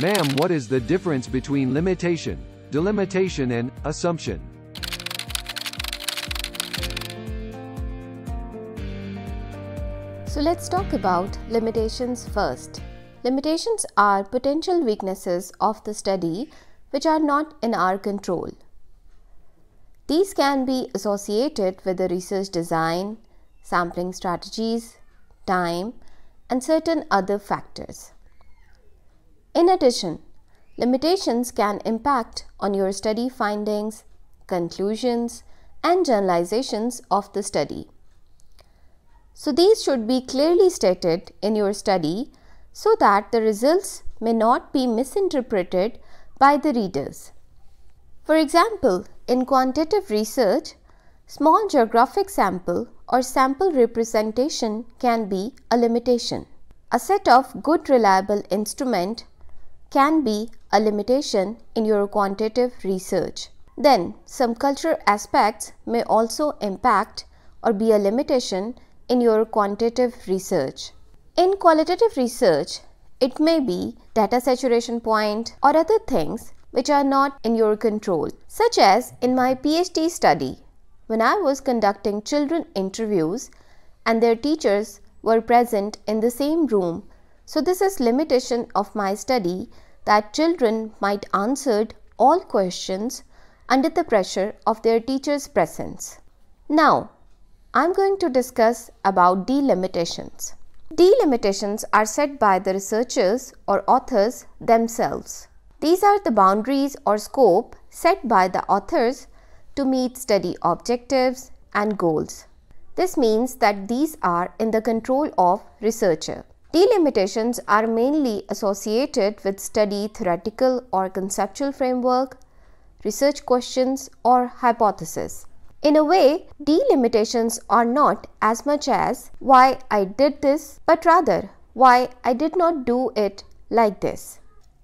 Ma'am, what is the difference between limitation, delimitation and assumption? So let's talk about limitations first. Limitations are potential weaknesses of the study which are not in our control. These can be associated with the research design, sampling strategies, time, and certain other factors. In addition, limitations can impact on your study findings, conclusions, and generalizations of the study. So these should be clearly stated in your study so that the results may not be misinterpreted by the readers. For example, in quantitative research, small geographic sample or sample representation can be a limitation. A set of good reliable instrument can be a limitation in your quantitative research. Then, some cultural aspects may also impact or be a limitation in your quantitative research. In qualitative research, it may be data saturation point or other things which are not in your control, such as in my PhD study when I was conducting children interviews and their teachers were present in the same room. So this is limitation of my study that children might answered all questions under the pressure of their teacher's presence. Now, I'm going to discuss about delimitations. Delimitations are set by the researchers or authors themselves. These are the boundaries or scope set by the authors to meet study objectives and goals. This means that these are in the control of researcher. Delimitations are mainly associated with study theoretical or conceptual framework, research questions or hypothesis. In a way, delimitations are not as much as why I did this, but rather why I did not do it like this.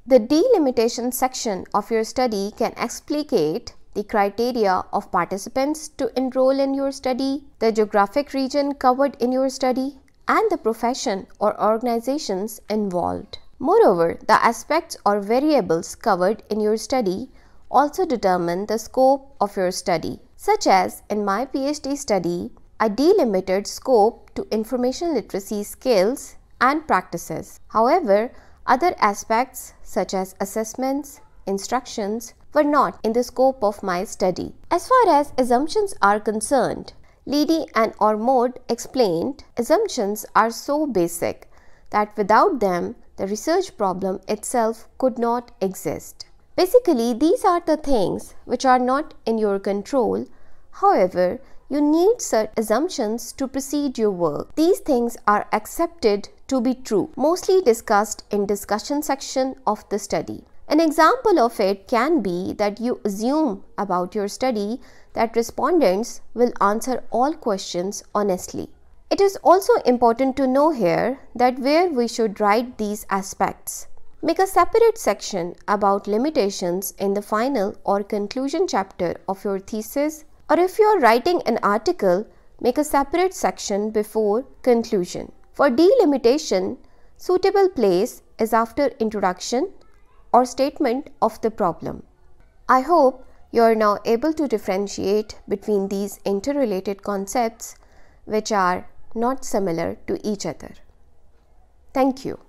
The delimitation section of your study can explicate the criteria of participants to enroll in your study, the geographic region covered in your study, and the profession or organizations involved. Moreover, the aspects or variables covered in your study also determine the scope of your study such as in my PhD study, I delimited scope to information literacy skills and practices. However, other aspects such as assessments, instructions were not in the scope of my study. As far as assumptions are concerned, Leedy and Ormrod explained assumptions are so basic that without them the research problem itself could not exist. Basically, these are the things which are not in your control. However, you need set assumptions to proceed your work. These things are accepted to be true, mostly discussed in discussion section of the study. An example of it can be that you assume about your study that respondents will answer all questions honestly. It is also important to know here that where we should write these aspects. Make a separate section about limitations in the final or conclusion chapter of your thesis or if you are writing an article, make a separate section before conclusion. For delimitation, suitable place is after introduction or statement of the problem. I hope you are now able to differentiate between these interrelated concepts which are not similar to each other. Thank you.